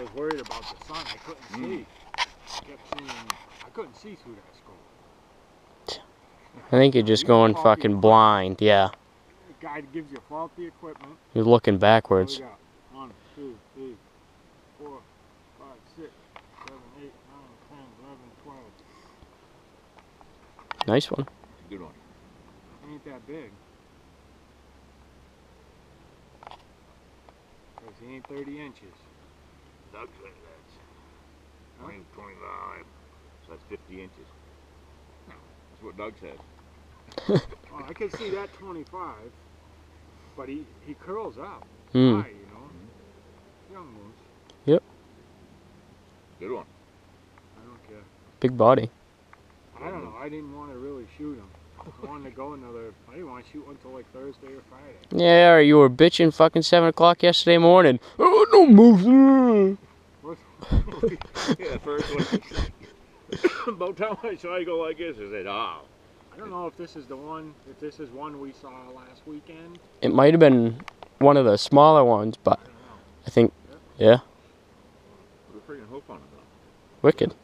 I was worried about the sun. I couldn't Mm. see. I kept seeing. I couldn't see through that scope. I think you're just going fucking blind. Yeah, The guy gives you faulty equipment. you're looking backwards. we got? One, two, three, four, five, six, seven, eight, nine, ten, eleven, twelve. Nice one. Good one. Ain't that big. Cause he ain't 30 inches. Doug said that's Huh? 20, 25, so that's 50 inches. That's what Doug said. Oh, I can see that 25, but he, he curls up Hmm. high, you know. Young moose. Yep. Good one. I don't care. Big body. I don't know. I didn't want to really shoot him. I wanted to go another. I didn't want to shoot until like Thursday or Friday. Yeah, you were bitching fucking seven o'clock yesterday morning. Oh no moose. Yeah, first one. About time I saw you go like this, I said, oh. I don't know if this is the one. If this is one we saw last weekend. It might have been one of the smaller ones, but I. I think, yeah, Put a freaking hook on it though. wicked.